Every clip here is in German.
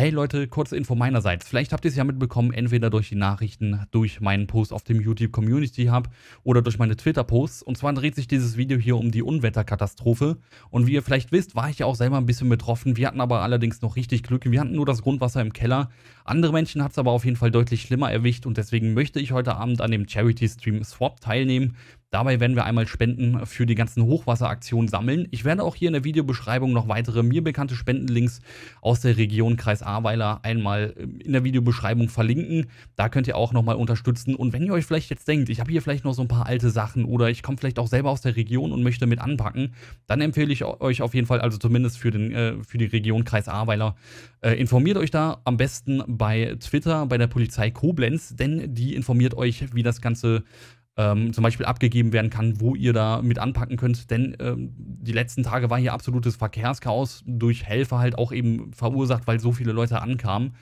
Hey Leute, kurze Info meinerseits. Vielleicht habt ihr es ja mitbekommen, entweder durch die Nachrichten, durch meinen Post auf dem YouTube Community Hub oder durch meine Twitter-Posts. Und zwar dreht sich dieses Video hier um die Unwetterkatastrophe. Und wie ihr vielleicht wisst, war ich ja auch selber ein bisschen betroffen. Wir hatten aber allerdings noch richtig Glück. Wir hatten nur das Grundwasser im Keller. Andere Menschen hat es aber auf jeden Fall deutlich schlimmer erwischt. Und deswegen möchte ich heute Abend an dem Charity-Stream Swap teilnehmen. Dabei werden wir einmal Spenden für die ganzen Hochwasseraktionen sammeln. Ich werde auch hier in der Videobeschreibung noch weitere mir bekannte Spendenlinks aus der Region Kreis Ahrweiler einmal ähm, in der Videobeschreibung verlinken. Da könnt ihr auch nochmal unterstützen. Und wenn ihr euch vielleicht jetzt denkt, ich habe hier vielleicht noch so ein paar alte Sachen oder ich komme vielleicht auch selber aus der Region und möchte mit anpacken, dann empfehle ich euch auf jeden Fall, also zumindest für, den, äh, für die Region Kreis Ahrweiler, äh, informiert euch da am besten bei Twitter, bei der Polizei Koblenz, denn die informiert euch, wie das Ganze ähm, zum Beispiel abgegeben werden kann, wo ihr da mit anpacken könnt. Denn ähm, die letzten Tage war hier absolutes Verkehrschaos durch Helfer halt auch eben verursacht, weil so viele Leute ankamen.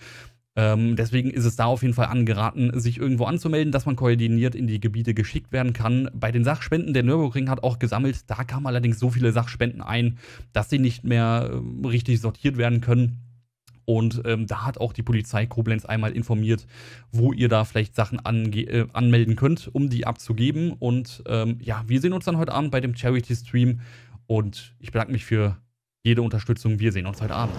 Ähm, deswegen ist es da auf jeden Fall angeraten, sich irgendwo anzumelden, dass man koordiniert in die Gebiete geschickt werden kann. Bei den Sachspenden, der Nürburgring hat auch gesammelt, da kamen allerdings so viele Sachspenden ein, dass sie nicht mehr äh, richtig sortiert werden können. Und ähm, da hat auch die Polizei Koblenz einmal informiert, wo ihr da vielleicht Sachen äh, anmelden könnt, um die abzugeben. Und ähm, ja, wir sehen uns dann heute Abend bei dem Charity-Stream. Und ich bedanke mich für jede Unterstützung. Wir sehen uns heute Abend.